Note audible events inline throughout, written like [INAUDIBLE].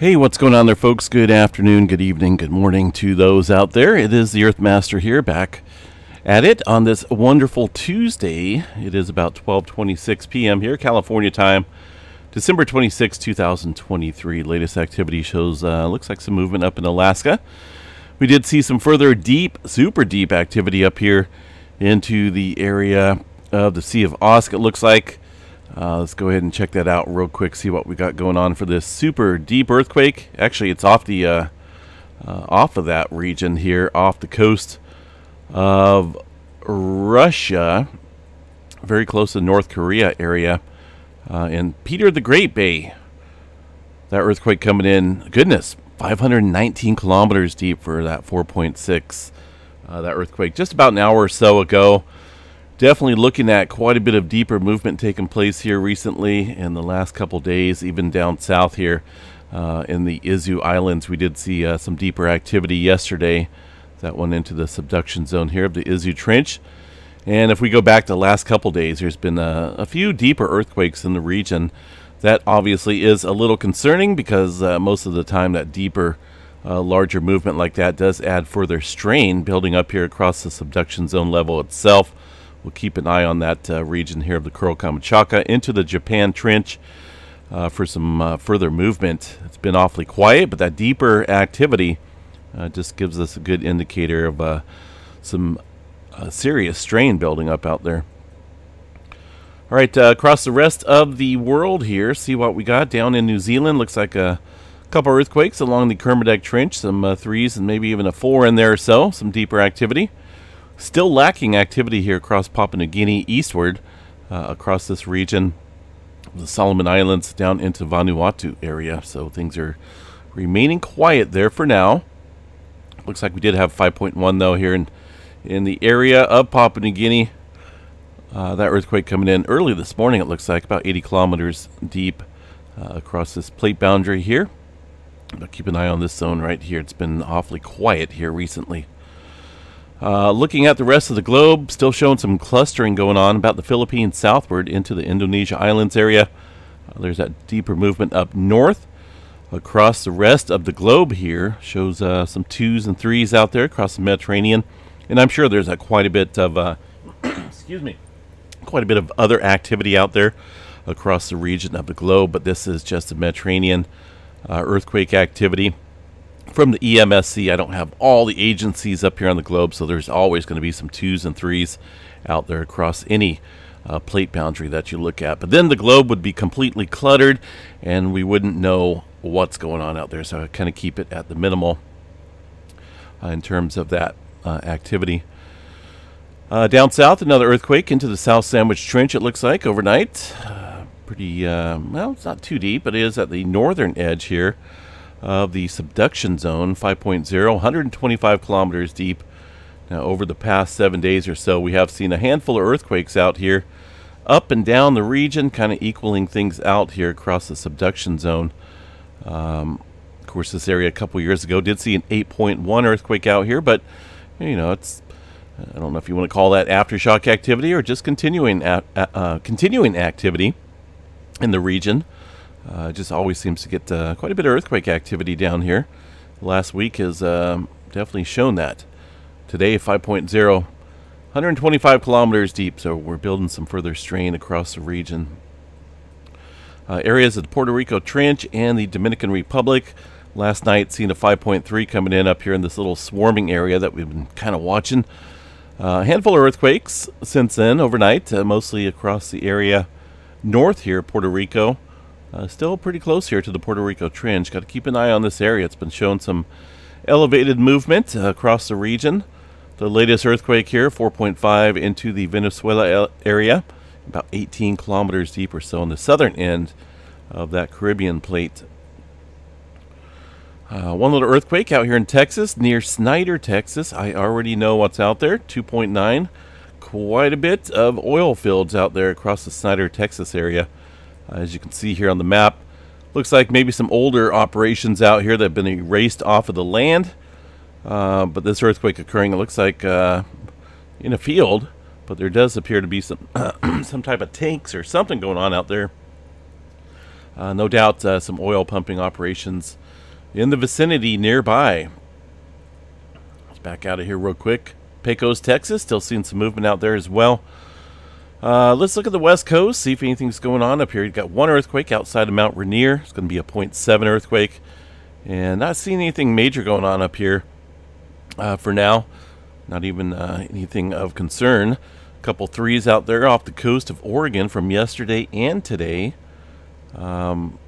Hey, what's going on there, folks? Good afternoon, good evening, good morning to those out there. It is the Earthmaster here, back at it on this wonderful Tuesday. It is about 12:26 p.m. here, California time, December 26, 2023. Latest activity shows uh, looks like some movement up in Alaska. We did see some further deep, super deep activity up here into the area of the Sea of Okhotsk. It looks like. Uh, let's go ahead and check that out real quick. See what we got going on for this super deep earthquake. Actually, it's off the uh, uh, off of that region here, off the coast of Russia, very close to the North Korea area, uh, and Peter the Great Bay. That earthquake coming in, goodness, 519 kilometers deep for that 4.6. Uh, that earthquake just about an hour or so ago definitely looking at quite a bit of deeper movement taking place here recently in the last couple days, even down south here uh, in the Izu Islands. We did see uh, some deeper activity yesterday that went into the subduction zone here of the Izu Trench. And if we go back to the last couple days, there's been a, a, few deeper earthquakes in the region. That obviously is a little concerning because uh, most of the time that deeper, uh, larger movement like that does add further strain building up here across the subduction zone level itself. We'll keep an eye on that uh, region here of the Kuril Kamchatka into the Japan Trench uh, for some uh, further movement. It's been awfully quiet, but that deeper activity uh, just gives us a good indicator of uh, some uh, serious strain building up out there. All right, across the rest of the world here, see what we got down in New Zealand. Looks like a couple earthquakes along the Kermadec Trench, some threes and maybe even a four in there or so, some deeper activity. Still lacking activity here across Papua New Guinea eastward uh, across this region, the Solomon Islands down into Vanuatu area. So things are remaining quiet there for now. Looks like we did have 5.1 though here in in the area of Papua New Guinea. Uh, that earthquake coming in early this morning. It looks like about 80 kilometers deep uh, across this plate boundary here. But keep an eye on this zone right here. It's been awfully quiet here recently. Uh, looking at the rest of the globe, still showing some clustering going on about the Philippines southward into the Indonesia Islands area. Uh, there's that deeper movement up north. Across the rest of the globe here shows uh, some twos and threes out there across the Mediterranean. And I'm sure there's quite a bit of, uh, [COUGHS] excuse me, quite a bit of other activity out there across the region of the globe. But this is just the Mediterranean uh, earthquake activity from the EMSC, I don't have all the agencies up here on the globe, so there's always going to be some twos and threes out there across any uh, plate boundary that you look at. But then the globe would be completely cluttered, and we wouldn't know what's going on out there. So I kind of keep it at the minimal uh, in terms of that uh, activity. Uh, down south, another earthquake into the South Sandwich Trench, it looks like, overnight. Uh, pretty, uh, well, it's not too deep, but it is at the northern edge here of the subduction zone, 5.0, 125 kilometers deep. Now, over the past seven days or so, we have seen a handful of earthquakes out here, up and down the region, kind of equaling things out here across the subduction zone. Um, of course, this area a couple years ago did see an 8.1 earthquake out here, but you know, it's I don't know if you want to call that aftershock activity or just continuing uh, continuing activity in the region. Uh, just always seems to get uh, quite a bit of earthquake activity down here. Last week has um, definitely shown that. Today, 5.0, 125 kilometers deep, so we're building some further strain across the region. Uh, areas of the Puerto Rico Trench and the Dominican Republic. Last night, seen a 5.3 coming in up here in this little swarming area that we've been kind of watching. Uh, a handful of earthquakes since then, overnight, uh, mostly across the area north here, Puerto Rico. Uh, still pretty close here to the Puerto Rico Trench. Got to keep an eye on this area. It's been showing some elevated movement uh, across the region. The latest earthquake here, 4.5 into the Venezuela area, about 18 kilometers deep or so on the southern end of that Caribbean plate. Uh, one little earthquake out here in Texas, near Snyder, Texas. I already know what's out there, 2.9. Quite a bit of oil fields out there across the Snyder, Texas area. Uh, as you can see here on the map, looks like maybe some older operations out here that have been erased off of the land. Uh, but this earthquake occurring, it looks like uh, in a field, but there does appear to be some [CLEARS THROAT] some type of tanks or something going on out there. Uh, no doubt uh, some oil pumping operations in the vicinity nearby. Let's back out of here real quick. Pecos, Texas, still seeing some movement out there as well. Uh, let's look at the west coast, see if anything's going on up here. You've got one earthquake outside of Mount Rainier. It's going to be a 0.7 earthquake. And not seeing anything major going on up here uh, for now. Not even uh, anything of concern. A couple threes out there off the coast of Oregon from yesterday and today. Um,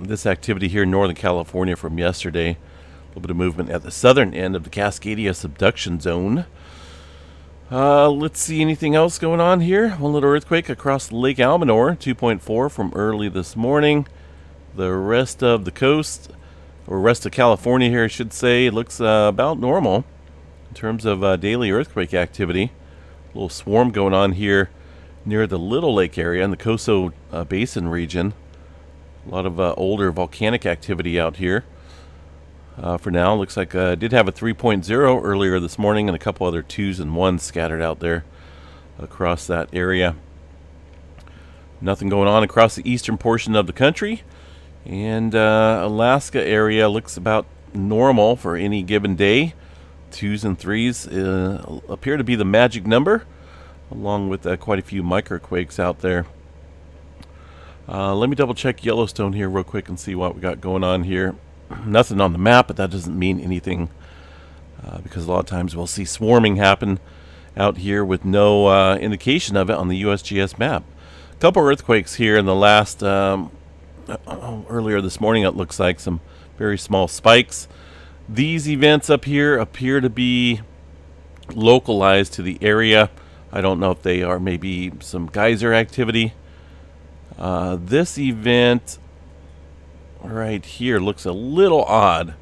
this activity here in Northern California from yesterday. A little bit of movement at the southern end of the Cascadia subduction zone. Uh, let's see anything else going on here. One little earthquake across Lake Almanor, 2.4 from early this morning. The rest of the coast, or rest of California here, I should say, looks uh, about normal in terms of uh, daily earthquake activity. A little swarm going on here near the Little Lake area in the Coso uh, Basin region. A lot of uh, older volcanic activity out here. Uh, for now, looks like uh, did have a 3.0 earlier this morning and a couple other twos and ones scattered out there across that area. Nothing going on across the eastern portion of the country. And uh, Alaska area looks about normal for any given day. Twos and threes uh, appear to be the magic number, along with uh, quite a few microquakes out there. Uh, let me double check Yellowstone here real quick and see what we got going on here. Nothing on the map, but that doesn't mean anything uh, because a lot of times we'll see swarming happen out here with no uh, indication of it on the USGS map. A couple earthquakes here in the last, um, uh, earlier this morning it looks like some very small spikes. These events up here appear to be localized to the area. I don't know if they are maybe some geyser activity. Uh, this event right here looks a little odd,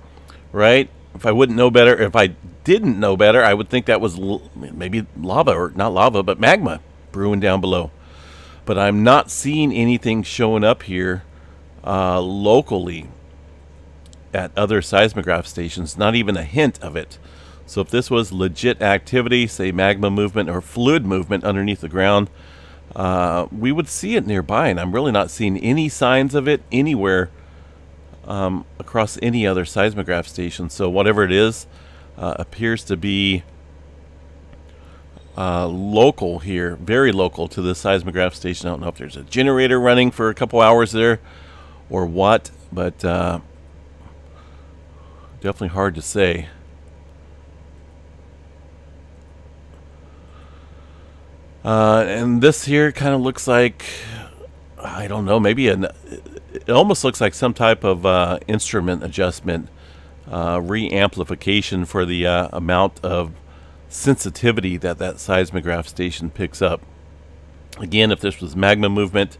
right? If I wouldn't know better, if I didn't know better, I would think that was maybe lava, or not lava, but magma brewing down below. But I'm not seeing anything showing up here uh, locally at other seismograph stations, not even a hint of it. So if this was legit activity, say magma movement or fluid movement underneath the ground, uh, we would see it nearby, and I'm really not seeing any signs of it anywhere um, across any other seismograph station. So whatever it is uh, appears to be uh, local here, very local to the seismograph station. I don't know if there's a generator running for a couple hours there or what, but uh, definitely hard to say. Uh, and this here kind of looks like, I don't know, maybe an, it almost looks like some type of uh, instrument adjustment, uh, re-amplification for the uh, amount of sensitivity that that seismograph station picks up. Again, if this was magma movement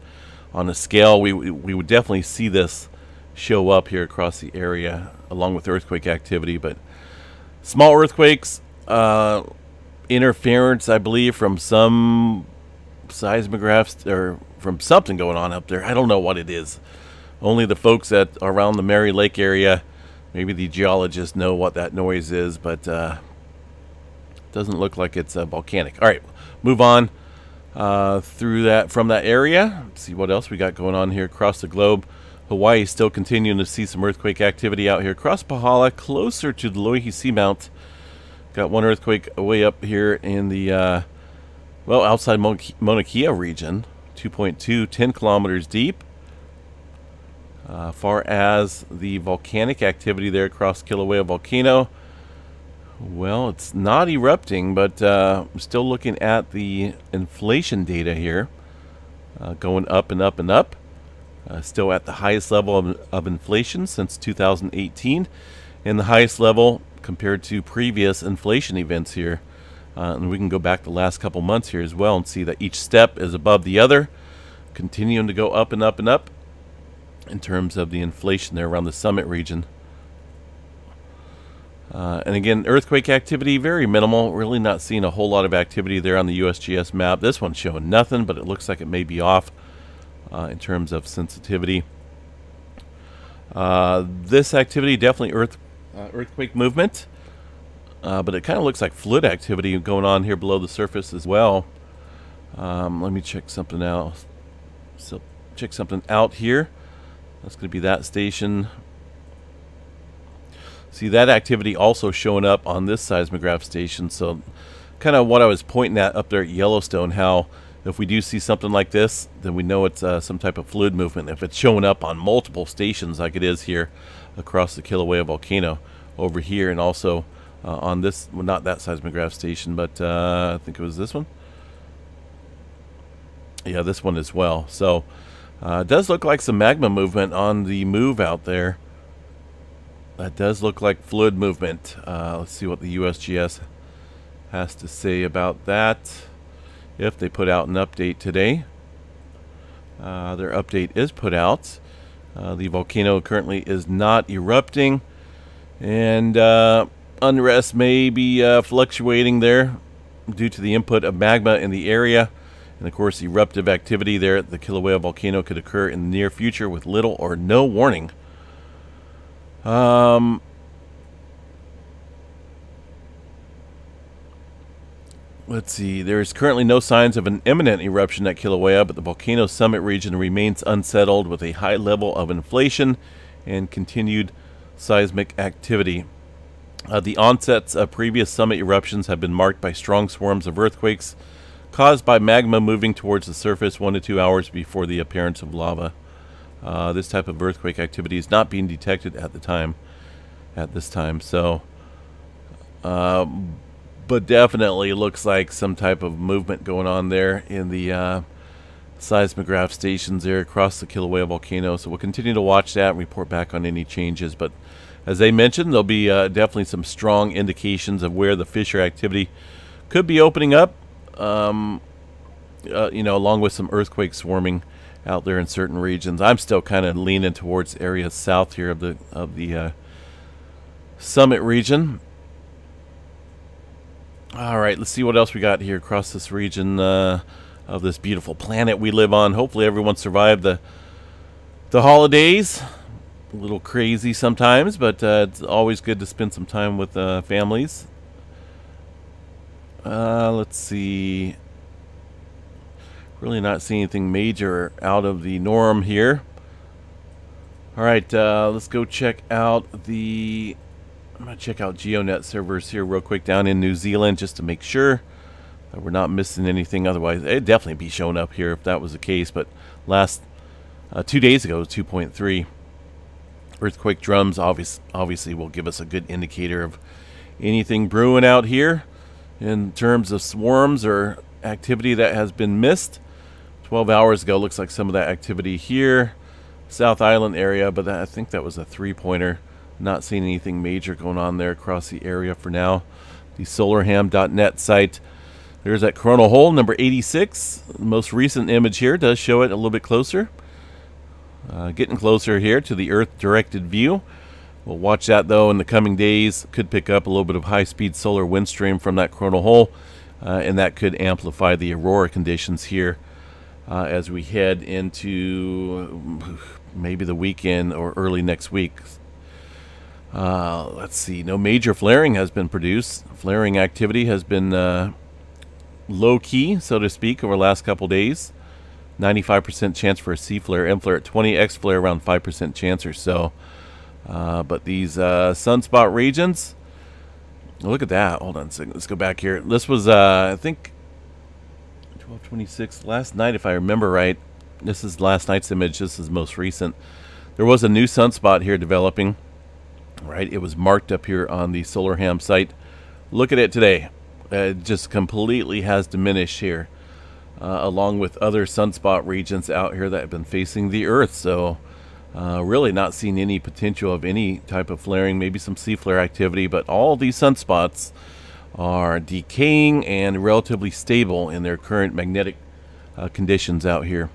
on a scale, we, we would definitely see this show up here across the area along with earthquake activity. But small earthquakes, uh, interference, I believe, from some seismographs or from something going on up there. I don't know what it is. Only the folks that around the Mary Lake area, maybe the geologists know what that noise is, but uh, doesn't look like it's uh, volcanic. All right, move on uh, through that from that area. Let's see what else we got going on here across the globe. Hawaii still continuing to see some earthquake activity out here across Pahala, closer to the Loihi Seamount. Got one earthquake way up here in the, uh, well, outside Mauna Kea region, 2.2, 10 kilometers deep. Uh, far as the volcanic activity there across Kilauea volcano, well, it's not erupting, but uh, I'm still looking at the inflation data here, uh, going up and up and up. Uh, still at the highest level of, of inflation since 2018, and the highest level compared to previous inflation events here. Uh, and we can go back the last couple months here as well and see that each step is above the other, continuing to go up and up and up in terms of the inflation there around the summit region. Uh, and again, earthquake activity, very minimal. Really not seeing a whole lot of activity there on the USGS map. This one's showing nothing, but it looks like it may be off uh, in terms of sensitivity. Uh, this activity definitely earth uh, earthquake movement. Uh, but it kind of looks like fluid activity going on here below the surface as well. Um, let me check something else. So check something out here. That's going to be that station See that activity also showing up on this seismograph station. So kind of what I was pointing at up there at Yellowstone, how if we do see something like this, then we know it's uh, some type of fluid movement. If it's showing up on multiple stations like it is here across the Kilauea volcano over here and also uh, on this, well, not that seismograph station, but uh, I think it was this one. Yeah, this one as well. So uh, it does look like some magma movement on the move out there. That does look like fluid movement. Uh, let's see what the USGS has to say about that if they put out an update today. Uh, their update is put out. Uh, the volcano currently is not erupting, and uh, unrest may be uh, fluctuating there due to the input of magma in the area. And of course, eruptive activity there at the Kilauea volcano could occur in the near future with little or no warning. Um, Let's see. There is currently no signs of an imminent eruption at Kilauea, but the volcano summit region remains unsettled with a high level of inflation and continued seismic activity. Uh, the onsets of previous summit eruptions have been marked by strong swarms of earthquakes caused by magma moving towards the surface one to two hours before the appearance of lava. Uh, this type of earthquake activity is not being detected at the time, at this time. So, uh, but definitely looks like some type of movement going on there in the uh, seismograph stations there across the Kilauea volcano. So we'll continue to watch that and report back on any changes. But as they mentioned, there'll be uh, definitely some strong indications of where the fissure activity could be opening up. Um, uh, you know, along with some earthquake swarming out there in certain regions. I'm still kind of leaning towards areas south here of the of the uh, summit region. All right, let's see what else we got here across this region uh, of this beautiful planet we live on. Hopefully, everyone survived the the holidays. A little crazy sometimes, but uh, it's always good to spend some time with uh, families. Uh, let's see. Really not seeing anything major out of the norm here. All right, uh, let's go check out the I'm going to check out GeoNet servers here real quick down in New Zealand just to make sure that we're not missing anything. Otherwise, it'd definitely be showing up here if that was the case. But last uh, two days ago, 2.3 earthquake drums obvious, obviously will give us a good indicator of anything brewing out here in terms of swarms or activity that has been missed. 12 hours ago, looks like some of that activity here, South Island area, but that, I think that was a three-pointer. Not seeing anything major going on there across the area for now. The solarham.net site. There's that coronal hole, number 86. The most recent image here does show it a little bit closer. Uh, getting closer here to the Earth-directed view. We'll watch that, though, in the coming days. Could pick up a little bit of high-speed solar wind stream from that coronal hole, uh, and that could amplify the aurora conditions here uh, as we head into maybe the weekend or early next week. Uh, let's see. No major flaring has been produced. Flaring activity has been uh, low key, so to speak, over the last couple days. 95% chance for a C flare, M flare at 20, X flare around 5% chance or so. Uh, but these uh, sunspot regions, look at that. Hold on a second. Let's go back here. This was, uh, I think, 1226 last night, if I remember right. This is last night's image. This is most recent. There was a new sunspot here developing right? It was marked up here on the SolarHam site. Look at it today. Uh, it just completely has diminished here, uh, along with other sunspot regions out here that have been facing the Earth. So, uh, really not seeing any potential of any type of flaring, maybe some C flare activity, but all these sunspots are decaying and relatively stable in their current magnetic uh, conditions out here.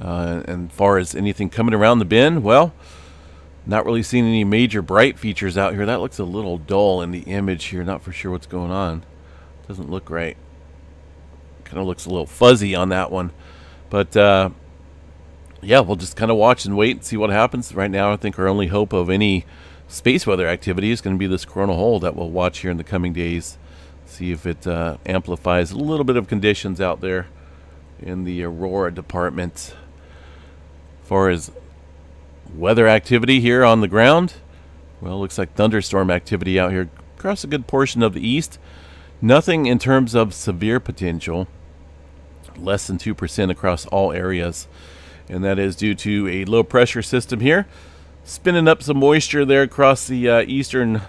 Uh, and far as anything coming around the bend, well, not really seeing any major bright features out here. That looks a little dull in the image here. Not for sure what's going on. Doesn't look right. Kind of looks a little fuzzy on that one. But, uh, yeah, we'll just kind of watch and wait and see what happens. Right now, I think our only hope of any space weather activity is going to be this coronal hole that we'll watch here in the coming days. See if it uh, amplifies a little bit of conditions out there in the Aurora department. As far as weather activity here on the ground. Well, looks like thunderstorm activity out here across a good portion of the east. Nothing in terms of severe potential. Less than 2% across all areas. And that is due to a low pressure system here. Spinning up some moisture there across the uh, eastern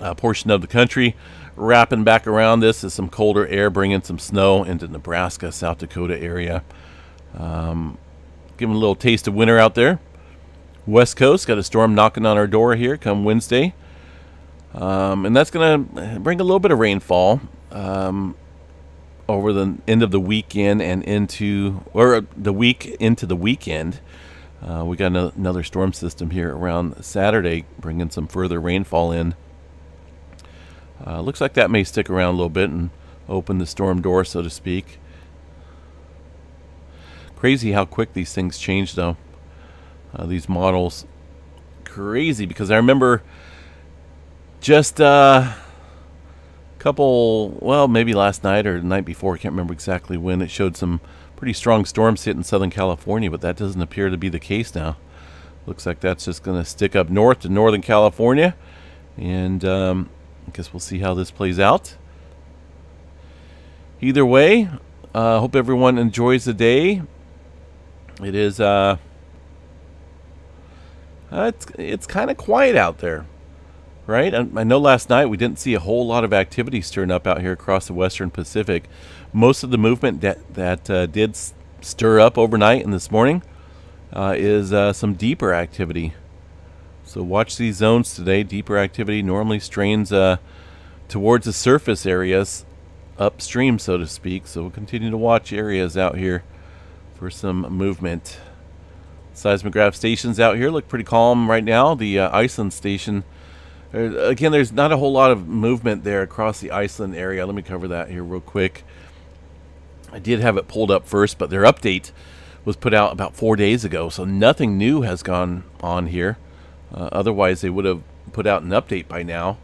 uh, portion of the country. Wrapping back around this is some colder air bringing some snow into Nebraska, South Dakota area. Um, giving a little taste of winter out there. West Coast got a storm knocking on our door here come Wednesday. Um, and that's going to bring a little bit of rainfall um, over the end of the weekend and into, or the week into the weekend. Uh, we got no, another storm system here around Saturday, bringing some further rainfall in. Uh, looks like that may stick around a little bit and open the storm door, so to speak. Crazy how quick these things change, though uh, these models crazy because I remember just uh, couple, well, maybe last night or the night before, I can't remember exactly when, it showed some pretty strong storms hitting Southern California, but that doesn't appear to be the case now. Looks like that's just going to stick up north to Northern California, and um, I guess we'll see how this plays out. Either way, I uh, hope everyone enjoys the day. It is uh, uh, it's it's kind of quiet out there, right? I, know last night we didn't see a whole lot of activity stirring up out here across the Western Pacific. Most of the movement that that uh, did stir up overnight and this morning uh, is uh, some deeper activity. So watch these zones today. Deeper activity normally strains uh, towards the surface areas upstream, so to speak. So we'll continue to watch areas out here for some movement. Seismograph stations out here look pretty calm right now. The uh, Iceland station, again, there's not a whole lot of movement there across the Iceland area. Let me cover that here real quick. I did have it pulled up first, but their update was put out about four days ago, so nothing new has gone on here. Uh, otherwise, they would have put out an update by now.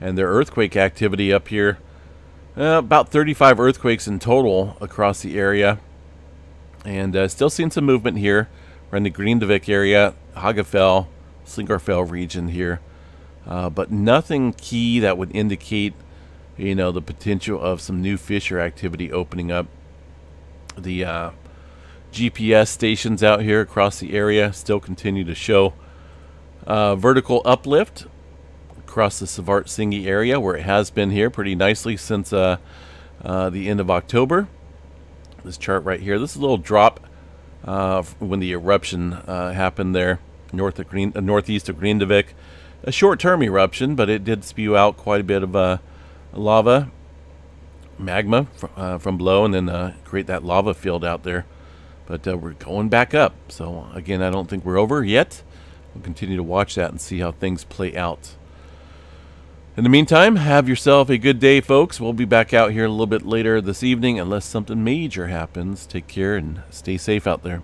And their earthquake activity up here, uh, about 35 earthquakes in total across the area. And uh, still seeing some movement here. We're in the Grindavik area, Hagafell, Sylingarfell region here. Uh, but nothing key that would indicate, you know, the potential of some new fissure activity opening up. The uh, GPS stations out here across the area still continue to show uh, vertical uplift across the Svartsengi area where it has been here pretty nicely since uh, uh, the end of October. This chart right here, this is a little drop uh, when the eruption happened there north of Green, northeast of Grindavik. A short-term eruption, but it did spew out quite a bit of uh, lava, magma fr uh, from below, and then uh, create that lava field out there. But we're going back up. So again, I don't think we're over yet. We'll continue to watch that and see how things play out. In the meantime, have yourself a good day, folks. We'll be back out here a little bit later this evening unless something major happens. Take care and stay safe out there.